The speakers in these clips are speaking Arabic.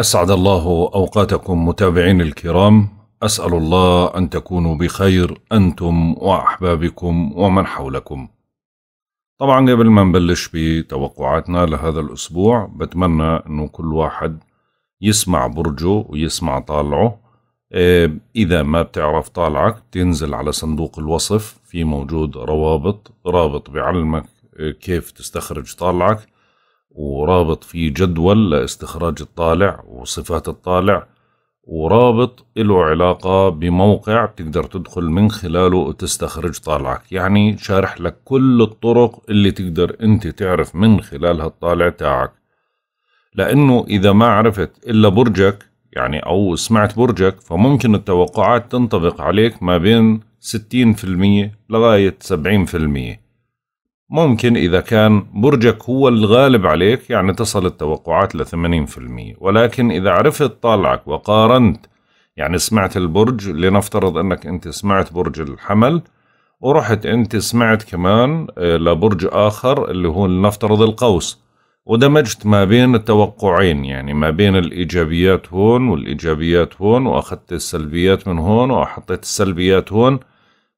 أسعد الله أوقاتكم متابعين الكرام. أسأل الله أن تكونوا بخير أنتم وأحبابكم ومن حولكم. طبعا قبل ما نبلش بتوقعاتنا لهذا الأسبوع بتمنى أنه كل واحد يسمع برجه ويسمع طالعه. إيه، إذا ما بتعرف طالعك تنزل على صندوق الوصف في موجود روابط. رابط بعلمك إيه، كيف تستخرج طالعك. ورابط في جدول لاستخراج الطالع وصفات الطالع ورابط له علاقة بموقع تقدر تدخل من خلاله وتستخرج طالعك. يعني شارح لك كل الطرق اللي تقدر أنت تعرف من خلالها الطالع تاعك. لأنه إذا ما عرفت إلا برجك يعني أو سمعت برجك فممكن التوقعات تنطبق عليك ما بين 60% لغاية 70% ممكن إذا كان برجك هو الغالب عليك يعني تصل التوقعات ل 80% ولكن إذا عرفت طالعك وقارنت يعني سمعت البرج لنفترض أنك أنت سمعت برج الحمل ورحت أنت سمعت كمان آه، لبرج آخر اللي هو لنفترض القوس. ودمجت ما بين التوقعين يعني ما بين الإيجابيات هون والإيجابيات هون وأخذت السلبيات من هون وحطيت السلبيات هون.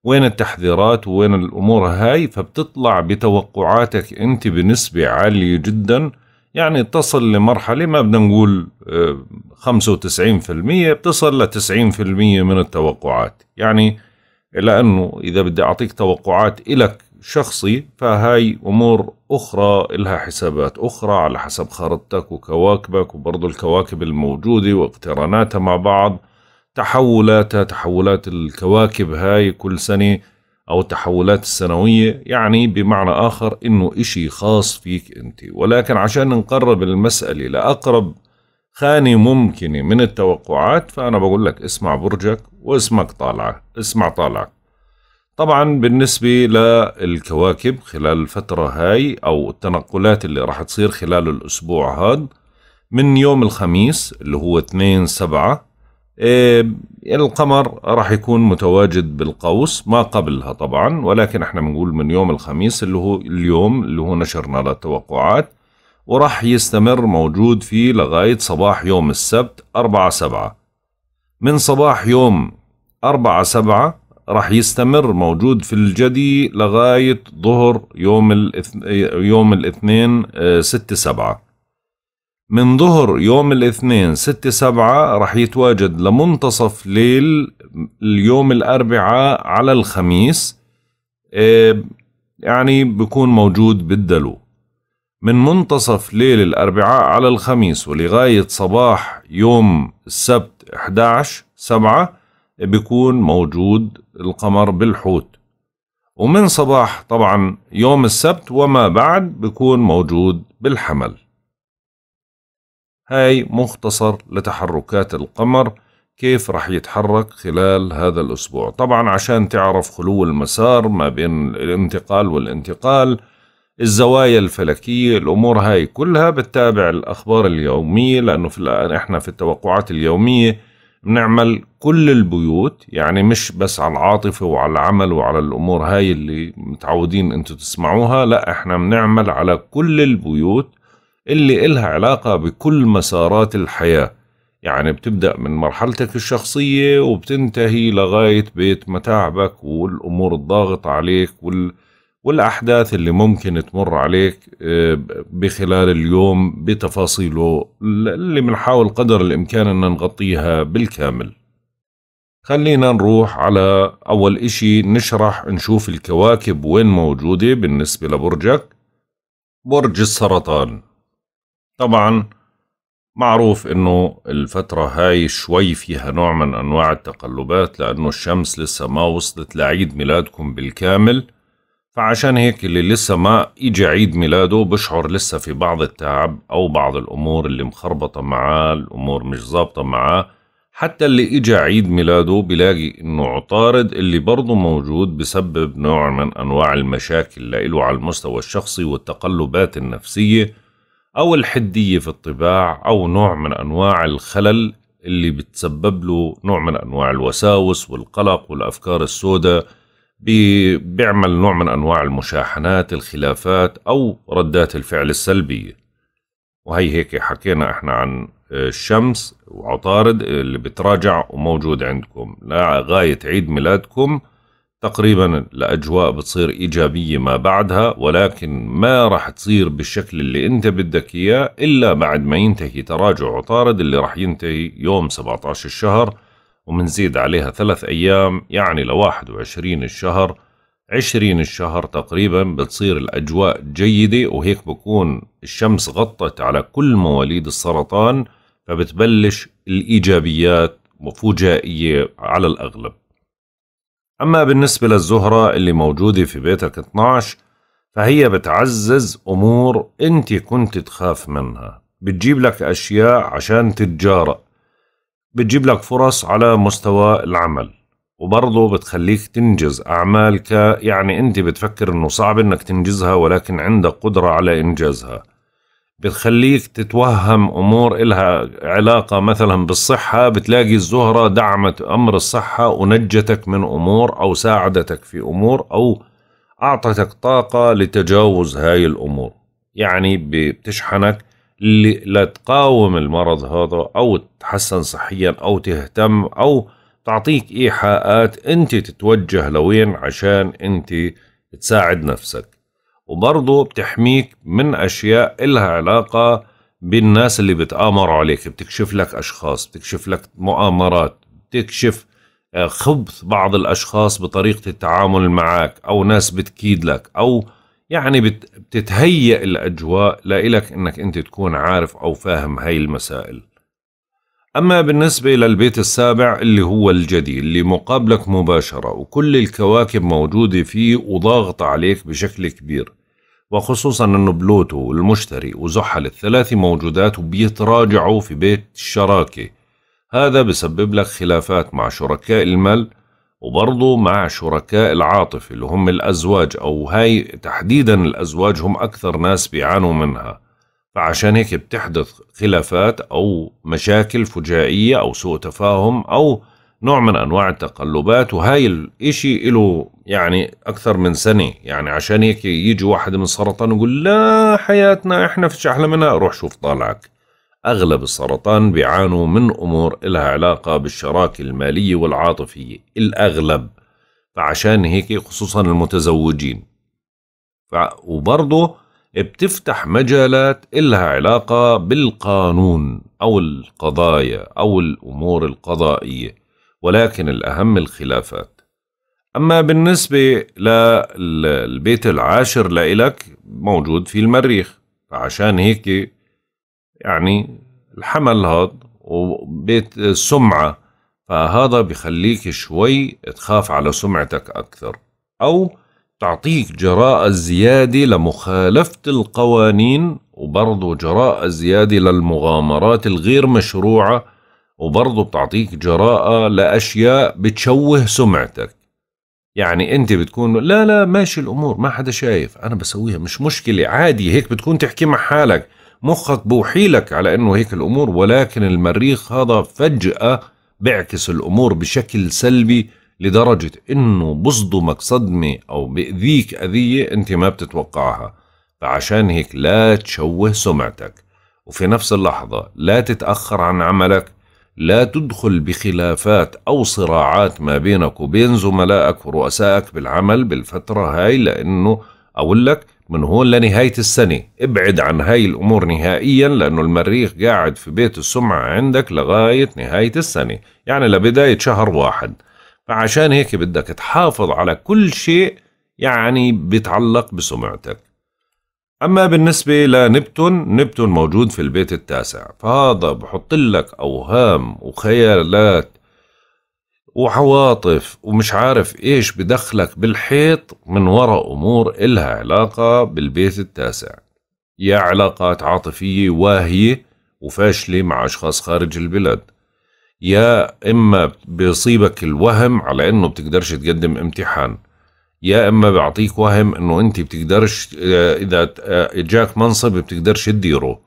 وين التحذيرات وين الأمور هاي فبتطلع بتوقعاتك أنت بنسبة عالية جدا. يعني تصل لمرحلة ما بدنا نقول آه، خمسة وتسعين في المية بتصل في المية من التوقعات. يعني لأنه إذا بدي أعطيك توقعات إلك شخصي فهاي أمور أخرى إلها حسابات أخرى على حسب خارطتك وكواكبك وبرضو الكواكب الموجودة واقتراناتها مع بعض. تحولاتها تحولات الكواكب هاي كل سنة أو التحولات السنوية يعني بمعنى آخر إنه إشي خاص فيك أنت. ولكن عشان نقرب المسألة لأقرب خانة ممكنة من التوقعات فأنا بقول لك اسمع برجك واسمك طالعة اسمع طالعك طبعا بالنسبة للكواكب خلال الفترة هاي أو التنقلات اللي راح تصير خلال الأسبوع هذا من يوم الخميس اللي هو 2 سبعة القمر راح يكون متواجد بالقوس ما قبلها طبعا ولكن إحنا بنقول من يوم الخميس اللي هو اليوم اللي هو نشرنا للتوقعات وراح يستمر موجود فيه لغاية صباح يوم السبت أربعة سبعة. من صباح يوم أربعة سبعة راح يستمر موجود في الجدي لغاية ظهر يوم يوم الاثنين آه، ستة سبعة. من ظهر يوم الاثنين ستة سبعة رح يتواجد لمنتصف ليل اليوم الأربعاء على الخميس. إيه، يعني بكون موجود بالدلو. من منتصف ليل الأربعاء على الخميس ولغاية صباح يوم السبت 11 سبعة بيكون موجود القمر بالحوت. ومن صباح طبعا يوم السبت وما بعد بيكون موجود بالحمل. هاي مختصر لتحركات القمر كيف رح يتحرك خلال هذا الأسبوع. طبعا عشان تعرف خلو المسار ما بين الانتقال والانتقال الزوايا الفلكية الأمور هاي كلها بتتابع الأخبار اليومية لأنه في إحنا في التوقعات اليومية بنعمل كل البيوت يعني مش بس على العاطفة وعلى العمل وعلى الأمور هاي اللي متعودين أنتم تسمعوها لا إحنا بنعمل على كل البيوت اللي إلها علاقة بكل مسارات الحياة. يعني بتبدأ من مرحلتك الشخصية وبتنتهي لغاية بيت متاعبك والأمور الضاغطة عليك وال... والأحداث اللي ممكن تمر عليك آه، بخلال اليوم بتفاصيله اللي بنحاول قدر الإمكان أن نغطيها بالكامل. خلينا نروح على أول إشي نشرح نشوف الكواكب وين موجودة بالنسبة لبرجك. برج السرطان. طبعا معروف إنه الفترة هاي شوي فيها نوع من أنواع التقلبات لأنه الشمس لسه ما وصلت لعيد ميلادكم بالكامل. فعشان هيك اللي لسه ما اجى عيد ميلاده بشعر لسه في بعض التعب أو بعض الأمور اللي مخربطة معاه الأمور مش ظابطة معاه. حتى اللي اجى عيد ميلاده بلاقي إنه عطارد اللي برضه موجود بسبب نوع من أنواع المشاكل لإله على المستوى الشخصي والتقلبات النفسية. أو الحدية في الطباع أو نوع من أنواع الخلل اللي بتسبب له نوع من أنواع الوساوس والقلق والأفكار السوداء بيعمل نوع من أنواع المشاحنات الخلافات أو ردات الفعل السلبية. وهي هيك حكينا إحنا عن الشمس وعطارد اللي بتراجع وموجود عندكم. لغاية عيد ميلادكم تقريبا الأجواء بتصير إيجابية ما بعدها ولكن ما راح تصير بالشكل اللي أنت بدك إياه إلا بعد ما ينتهي تراجع عطارد اللي راح ينتهي يوم 17 الشهر ومنزيد عليها ثلاث أيام يعني لواحد وعشرين الشهر. عشرين الشهر تقريبا بتصير الأجواء جيدة وهيك بكون الشمس غطت على كل مواليد السرطان فبتبلش الإيجابيات وفجائية على الأغلب. أما بالنسبة للزهرة اللي موجودة في بيتك 12 فهي بتعزز أمور أنت كنت تخاف منها. بتجيب لك أشياء عشان تتجارأ. بتجيب لك فرص على مستوى العمل. وبرضه بتخليك تنجز أعمال ك يعني أنت بتفكر إنه صعب إنك تنجزها ولكن عندك قدرة على إنجازها. بتخليك تتوهم أمور إلها علاقة مثلا بالصحة بتلاقي الزهرة دعمت أمر الصحة ونجتك من أمور أو ساعدتك في أمور أو أعطتك طاقة لتجاوز هاي الأمور. يعني بتشحنك لتقاوم المرض هذا أو تحسن صحيا أو تهتم أو تعطيك إيحاءات أنت تتوجه لوين عشان أنت تساعد نفسك. وبرضه بتحميك من أشياء إلها علاقة بالناس اللي بتآمروا عليك بتكشف لك أشخاص بتكشف لك مؤامرات بتكشف آه، خبث بعض الأشخاص بطريقة التعامل معك أو ناس بتكيد لك أو يعني بتتهيئ الأجواء لإلك إنك أنت تكون عارف أو فاهم هاي المسائل. أما بالنسبة للبيت السابع اللي هو الجدي اللي مقابلك مباشرة وكل الكواكب موجودة فيه وضاغطة عليك بشكل كبير وخصوصا أنه بلوتو والمشتري وزحل الثلاث موجودات وبيتراجعوا في بيت الشراكة. هذا بسبب لك خلافات مع شركاء المال وبرضه مع شركاء العاطفة اللي هم الأزواج أو هاي تحديدا الأزواج هم أكثر ناس بيعانوا منها. فعشان هيك بتحدث خلافات أو مشاكل فجائية أو سوء تفاهم أو نوع من أنواع التقلبات وهاي الإشي له يعني أكثر من سنة. يعني عشان هيك يجي واحد من السرطان ويقول لا حياتنا إحنا فيش أحلى منها روح شوف طالعك. أغلب السرطان بيعانوا من أمور إلها علاقة بالشراكة المالية والعاطفية الأغلب. فعشان هيك خصوصا المتزوجين. ف... وبرضه بتفتح مجالات إلها علاقة بالقانون أو القضايا أو الأمور القضائية ولكن الأهم الخلافات. أما بالنسبة للبيت العاشر لإلك موجود في المريخ. فعشان هيك يعني الحمل هذا وبيت السمعة. فهذا بخليك شوي تخاف على سمعتك أكثر. أو تعطيك جراءة زيادة لمخالفة القوانين وبرضه جراءة زيادة للمغامرات الغير مشروعة وبرضه بتعطيك جراءة لأشياء بتشوه سمعتك. يعني أنت بتكون لا لا ماشي الأمور ما حدا شايف أنا بسويها مش مشكلة عادي هيك بتكون تحكي مع حالك مخك بوحيلك على إنه هيك الأمور ولكن المريخ هذا فجأة بيعكس الأمور بشكل سلبي لدرجة إنه بصدمك صدمة أو بأذيك أذية أنت ما بتتوقعها. فعشان هيك لا تشوه سمعتك. وفي نفس اللحظة لا تتأخر عن عملك لا تدخل بخلافات أو صراعات ما بينك وبين زملائك ورؤسائك بالعمل بالفترة هاي لأنه أقول لك من هون لنهاية السنة ابعد عن هاي الأمور نهائيا لأنه المريخ قاعد في بيت السمعة عندك لغاية نهاية السنة يعني لبداية شهر واحد. فعشان هيك بدك تحافظ على كل شيء يعني بيتعلق بسمعتك. أما بالنسبة لنبتون نبتون موجود في البيت التاسع فهذا بحط لك أوهام وخيالات وعواطف ومش عارف إيش بدخلك بالحيط من وراء أمور إلها علاقة بالبيت التاسع. يا علاقات عاطفية واهية وفاشلة مع أشخاص خارج البلاد يا إما بيصيبك الوهم على إنه بتقدرش تقدم امتحان يا إما بيعطيك وهم إنه أنت بتقدرش آه، إذا آه، جاك منصب بتقدرش تديره.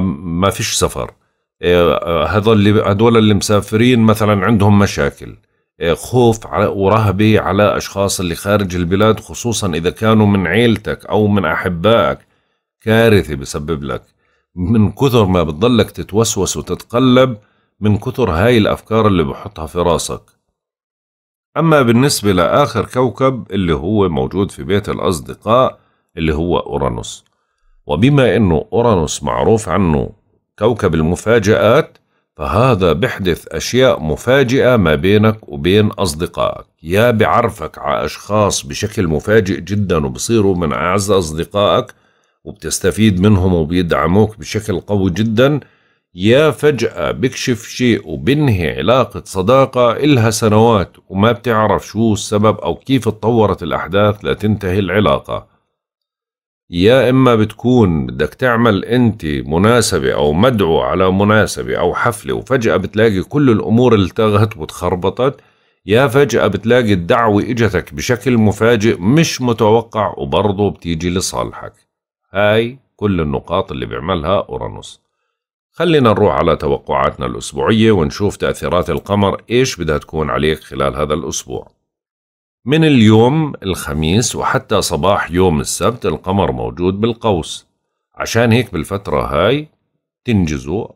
ما فيش سفر. هذول هذول اللي مسافرين مثلا عندهم مشاكل. خوف ورهبة على أشخاص اللي خارج البلاد خصوصا إذا كانوا من عيلتك أو من أحبائك كارثة بسبب لك. من كثر ما بتضلك تتوسوس وتتقلب من كثر هاي الأفكار اللي بحطها في راسك. أما بالنسبة لآخر كوكب اللي هو موجود في بيت الأصدقاء اللي هو أورانوس. وبما أنه أورانوس معروف عنه كوكب المفاجآت فهذا بحدث أشياء مفاجئة ما بينك وبين أصدقائك. يا بعرفك على أشخاص بشكل مفاجئ جدا وبصيروا من أعز أصدقائك وبتستفيد منهم وبيدعموك بشكل قوي جدا. يا فجأة بكشف شيء وبنهي علاقة صداقة إلها سنوات وما بتعرف شو السبب أو كيف تطورت الأحداث لتنتهي العلاقة. يا إما بتكون بدك تعمل أنت مناسبة أو مدعو على مناسبة أو حفلة وفجأة بتلاقي كل الأمور التغت وتخربطت. يا فجأة بتلاقي الدعوة إجتك بشكل مفاجئ مش متوقع وبرضه بتيجي لصالحك. هاي كل النقاط اللي بيعملها أورانوس. خلينا نروح على توقعاتنا الأسبوعية ونشوف تأثيرات القمر إيش بدها تكون عليك خلال هذا الأسبوع. من اليوم الخميس وحتى صباح يوم السبت القمر موجود بالقوس. عشان هيك بالفترة هاي تنجزوا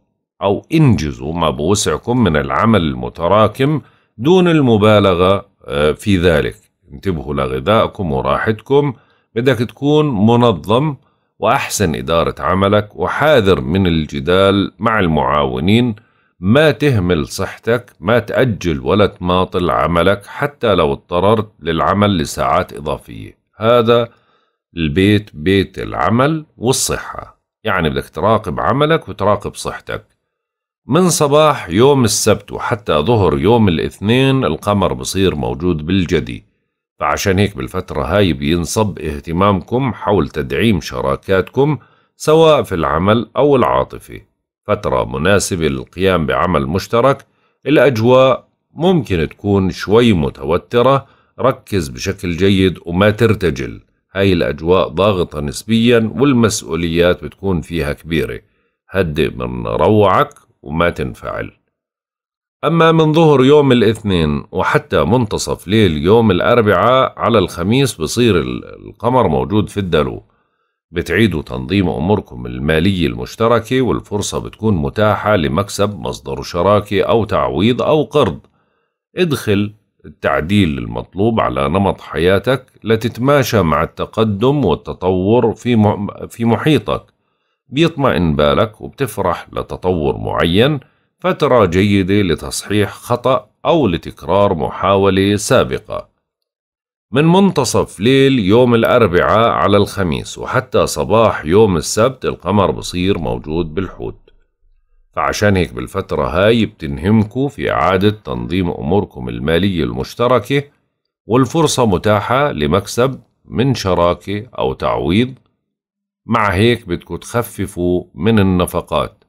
أو انجزوا ما بوسعكم من العمل المتراكم دون المبالغة آه، في ذلك. انتبهوا لغذائكم وراحتكم. بدك تكون منظم وأحسن إدارة عملك وحاذر من الجدال مع المعاونين. ما تهمل صحتك ما تأجل ولا تماطل عملك حتى لو اضطررت للعمل لساعات إضافية. هذا البيت بيت العمل والصحة. يعني بدك تراقب عملك وتراقب صحتك. من صباح يوم السبت وحتى ظهر يوم الاثنين القمر بصير موجود بالجدي. فعشان هيك بالفترة هاي بينصب اهتمامكم حول تدعيم شراكاتكم سواء في العمل أو العاطفي. فترة مناسبة للقيام بعمل مشترك. الأجواء ممكن تكون شوي متوترة. ركز بشكل جيد وما ترتجل. هاي الأجواء ضاغطة نسبيا والمسؤوليات بتكون فيها كبيرة. هدئ من روعك وما تنفعل. أما من ظهر يوم الاثنين وحتى منتصف ليل يوم الأربعاء على الخميس بصير القمر موجود في الدلو. بتعيدوا تنظيم أموركم المالية المشتركة والفرصة بتكون متاحة لمكسب مصدر شراكة أو تعويض أو قرض. ادخل التعديل المطلوب على نمط حياتك لتتماشى مع التقدم والتطور في في محيطك. بيطمئن بالك وبتفرح لتطور معين فترة جيدة لتصحيح خطأ أو لتكرار محاولة سابقة. من منتصف ليل يوم الأربعاء على الخميس وحتى صباح يوم السبت القمر بصير موجود بالحوت. فعشان هيك بالفترة هاي بتنهمكوا في إعادة تنظيم أموركم المالية المشتركة والفرصة متاحة لمكسب من شراكة أو تعويض. مع هيك بدكم تخففوا من النفقات.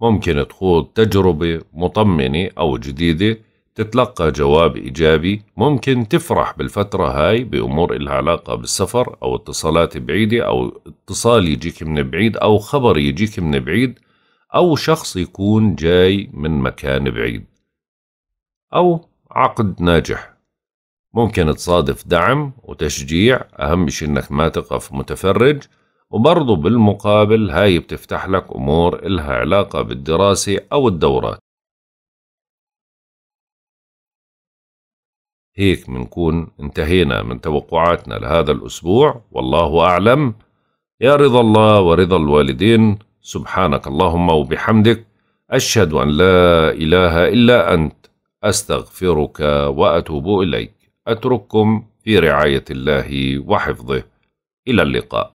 ممكن تخوض تجربة مطمنة أو جديدة تتلقى جواب إيجابي ممكن تفرح بالفترة هاي بأمور إلها علاقة بالسفر أو اتصالات بعيدة أو اتصال يجيك من بعيد أو خبر يجيك من بعيد أو شخص يكون جاي من مكان بعيد أو عقد ناجح. ممكن تصادف دعم وتشجيع أهم شيء إنك ما تقف متفرج. وبرضو بالمقابل هاي بتفتح لك أمور إلها علاقة بالدراسة أو الدورات. هيك بنكون انتهينا من توقعاتنا لهذا الأسبوع والله أعلم. يا رضا الله ورضا الوالدين سبحانك اللهم وبحمدك أشهد أن لا إله إلا أنت أستغفرك وأتوب إليك. أترككم في رعاية الله وحفظه. إلى اللقاء.